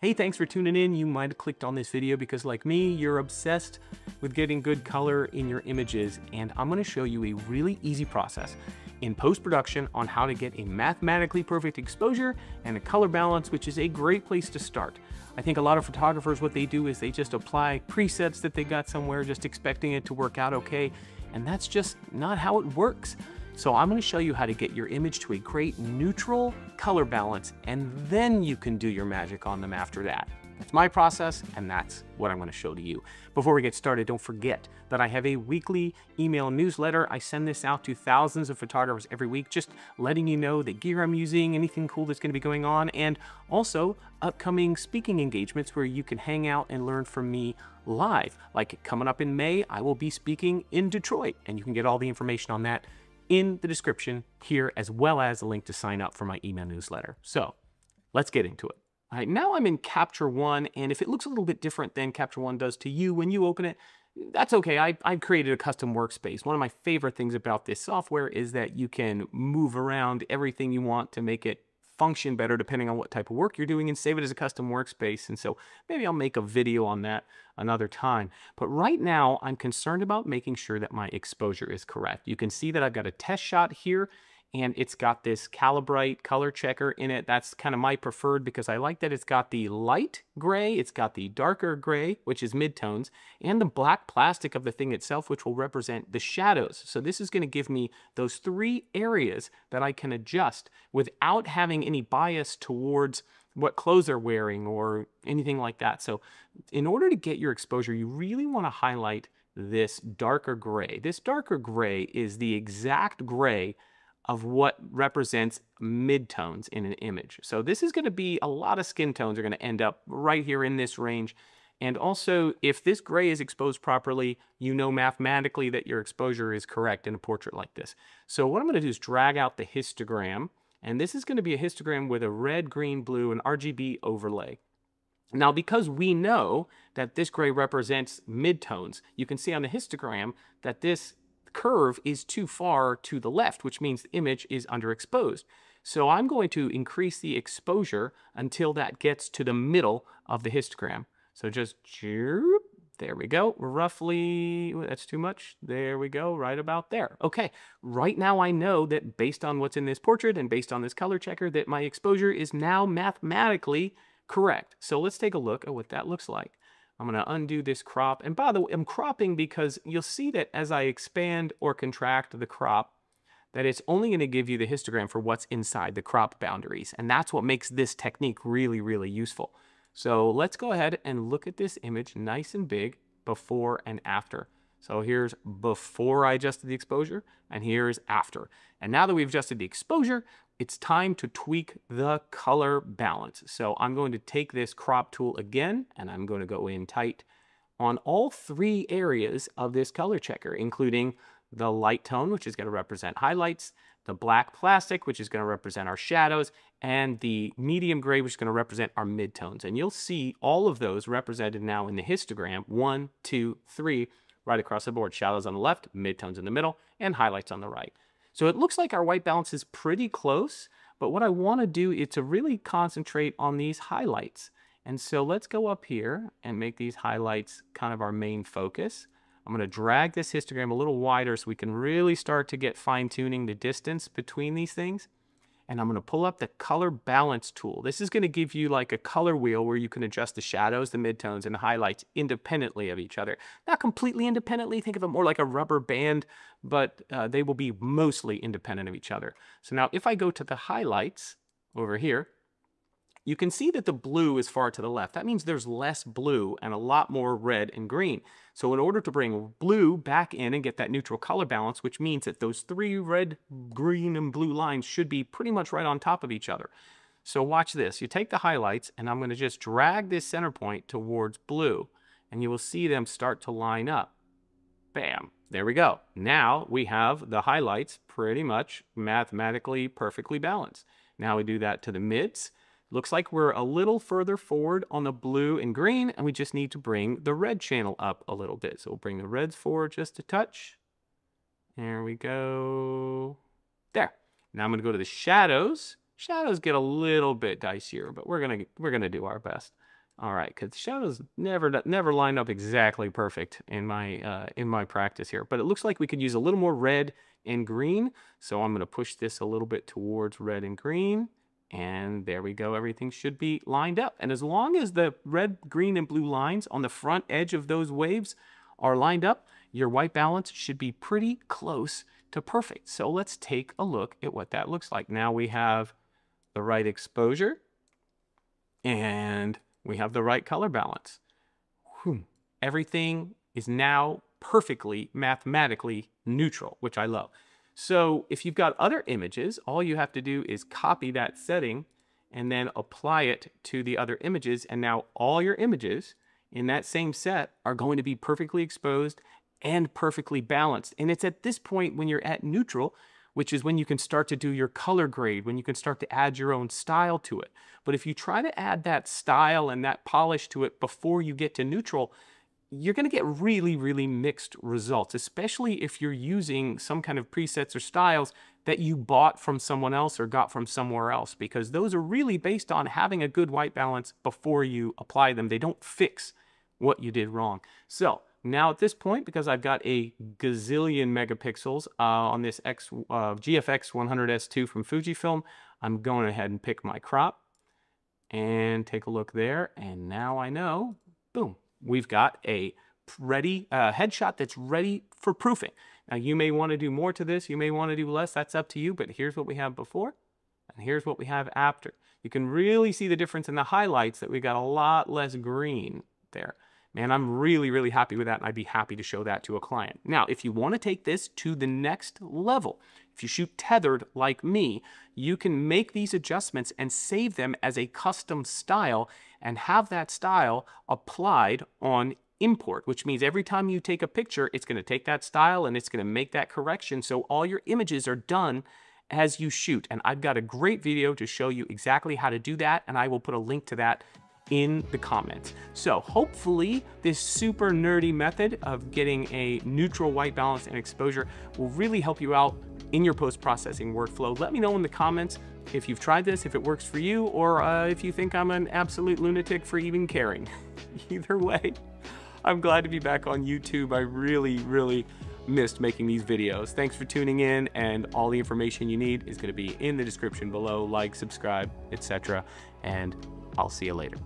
Hey, thanks for tuning in. You might have clicked on this video because like me, you're obsessed with getting good color in your images. And I'm gonna show you a really easy process in post-production on how to get a mathematically perfect exposure and a color balance, which is a great place to start. I think a lot of photographers, what they do is they just apply presets that they got somewhere, just expecting it to work out okay. And that's just not how it works. So I'm gonna show you how to get your image to a great neutral color balance, and then you can do your magic on them after that. That's my process, and that's what I'm gonna show to you. Before we get started, don't forget that I have a weekly email newsletter. I send this out to thousands of photographers every week, just letting you know the gear I'm using, anything cool that's gonna be going on, and also upcoming speaking engagements where you can hang out and learn from me live. Like coming up in May, I will be speaking in Detroit, and you can get all the information on that in the description here, as well as a link to sign up for my email newsletter. So let's get into it. All right, now I'm in Capture One, and if it looks a little bit different than Capture One does to you when you open it, that's okay. I, I've created a custom workspace. One of my favorite things about this software is that you can move around everything you want to make it function better depending on what type of work you're doing and save it as a custom workspace. And so maybe I'll make a video on that another time. But right now I'm concerned about making sure that my exposure is correct. You can see that I've got a test shot here and it's got this Calibrite color checker in it. That's kind of my preferred because I like that it's got the light gray, it's got the darker gray, which is midtones, and the black plastic of the thing itself, which will represent the shadows. So this is going to give me those three areas that I can adjust without having any bias towards what clothes they're wearing or anything like that. So in order to get your exposure, you really want to highlight this darker gray. This darker gray is the exact gray of what represents midtones in an image. So this is going to be a lot of skin tones are going to end up right here in this range. And also, if this gray is exposed properly, you know mathematically that your exposure is correct in a portrait like this. So what I'm going to do is drag out the histogram. And this is going to be a histogram with a red, green, blue, and RGB overlay. Now, because we know that this gray represents midtones, you can see on the histogram that this curve is too far to the left, which means the image is underexposed. So I'm going to increase the exposure until that gets to the middle of the histogram. So just, there we go, roughly, that's too much. There we go, right about there. Okay, right now I know that based on what's in this portrait and based on this color checker that my exposure is now mathematically correct. So let's take a look at what that looks like. I'm going to undo this crop. And by the way, I'm cropping because you'll see that as I expand or contract the crop, that it's only going to give you the histogram for what's inside the crop boundaries. And that's what makes this technique really, really useful. So let's go ahead and look at this image nice and big before and after. So here's before I adjusted the exposure, and here's after. And now that we've adjusted the exposure, it's time to tweak the color balance. So I'm going to take this crop tool again, and I'm going to go in tight on all three areas of this color checker, including the light tone, which is going to represent highlights, the black plastic, which is going to represent our shadows, and the medium gray, which is going to represent our midtones. And you'll see all of those represented now in the histogram, one, two, three, right across the board. Shadows on the left, midtones in the middle, and highlights on the right. So it looks like our white balance is pretty close, but what I want to do is to really concentrate on these highlights. And so let's go up here and make these highlights kind of our main focus. I'm going to drag this histogram a little wider so we can really start to get fine tuning the distance between these things and I'm going to pull up the color balance tool. This is going to give you like a color wheel where you can adjust the shadows, the midtones, and the highlights independently of each other. Not completely independently, think of it more like a rubber band, but uh, they will be mostly independent of each other. So now if I go to the highlights over here, you can see that the blue is far to the left. That means there's less blue and a lot more red and green. So in order to bring blue back in and get that neutral color balance, which means that those three red, green, and blue lines should be pretty much right on top of each other. So watch this. You take the highlights, and I'm going to just drag this center point towards blue, and you will see them start to line up. Bam. There we go. Now we have the highlights pretty much mathematically perfectly balanced. Now we do that to the mids. Looks like we're a little further forward on the blue and green, and we just need to bring the red channel up a little bit. So we'll bring the reds forward just a touch. There we go. There. Now I'm going to go to the shadows, Shadows get a little bit dicier, but we're gonna we're gonna do our best. All right, because shadows never never line up exactly perfect in my uh, in my practice here. But it looks like we could use a little more red and green. So I'm going to push this a little bit towards red and green. And there we go. Everything should be lined up. And as long as the red, green, and blue lines on the front edge of those waves are lined up, your white balance should be pretty close to perfect. So let's take a look at what that looks like. Now we have the right exposure and we have the right color balance. Whew. Everything is now perfectly mathematically neutral, which I love. So if you've got other images, all you have to do is copy that setting and then apply it to the other images. And now all your images in that same set are going to be perfectly exposed and perfectly balanced. And it's at this point when you're at neutral, which is when you can start to do your color grade, when you can start to add your own style to it. But if you try to add that style and that polish to it before you get to neutral, you're going to get really, really mixed results, especially if you're using some kind of presets or styles that you bought from someone else or got from somewhere else, because those are really based on having a good white balance before you apply them. They don't fix what you did wrong. So now at this point, because I've got a gazillion megapixels uh, on this X, uh, GFX 100S2 from Fujifilm, I'm going ahead and pick my crop and take a look there. And now I know, boom, we've got a ready uh, headshot that's ready for proofing. Now you may want to do more to this, you may want to do less, that's up to you, but here's what we have before and here's what we have after. You can really see the difference in the highlights that we got a lot less green there. Man, I'm really, really happy with that, and I'd be happy to show that to a client. Now, if you want to take this to the next level, if you shoot tethered like me, you can make these adjustments and save them as a custom style and have that style applied on import, which means every time you take a picture, it's going to take that style and it's going to make that correction. So all your images are done as you shoot. And I've got a great video to show you exactly how to do that. And I will put a link to that in the comments. So hopefully this super nerdy method of getting a neutral white balance and exposure will really help you out in your post-processing workflow. Let me know in the comments if you've tried this, if it works for you, or uh, if you think I'm an absolute lunatic for even caring. Either way, I'm glad to be back on YouTube. I really, really missed making these videos. Thanks for tuning in and all the information you need is gonna be in the description below. Like, subscribe, etc. And I'll see you later.